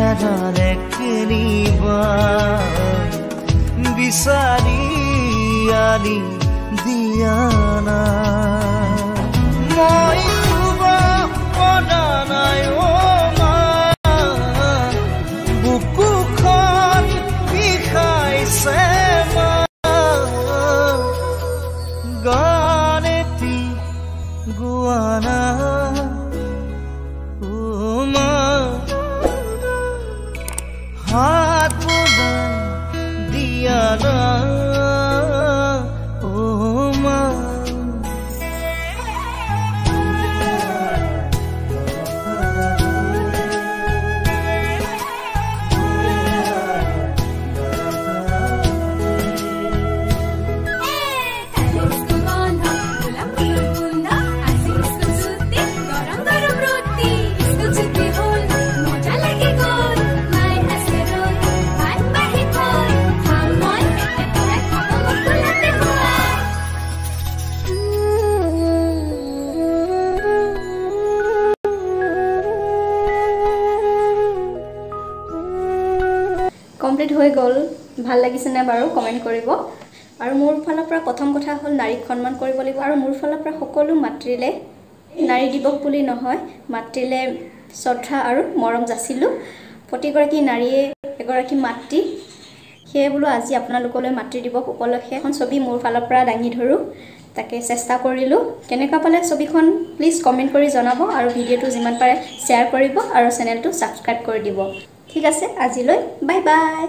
হেৰালে কেনিবা বিচাৰি আনি দিয়া না হাত বনাই দিয়া না complete হৈ গ'ল। ভাল লাগিছেনে বাৰু? কমেণ্ট কৰিব। আৰু মোৰ ফালৰ পৰা প্ৰথম কথা হ'ল নাৰীক সন্মান কৰিব লাগিব। আৰু মোৰ ফালৰ পৰা সকলো মাতৃলে নাৰী দিৱস বুলি নহয় মাতৃলে শ্ৰদ্ধা আৰু মৰম যাচিলোঁ। প্ৰতিগৰাকী নাৰীয়ে এগৰাকী মাতৃ। সেয়ে বোলো আজি আপোনালোকলৈ মাতৃ দিৱস উপলক্ষে এখন ছবি মোৰ ফালৰ পৰা দাঙি ধৰোঁ। তাকে চেষ্টা কৰিলোঁ। কেনেকুৱা পালে ছবিখন প্লিজ কমেণ্ট কৰি জনাব আৰু ভিডিঅ'টো যিমান পাৰে শ্বেয়াৰ কৰিব আৰু চেনেলটো ছাবস্ক্ৰাইব কৰি দিব। ঠিক আছে আজিলৈ বাই বাই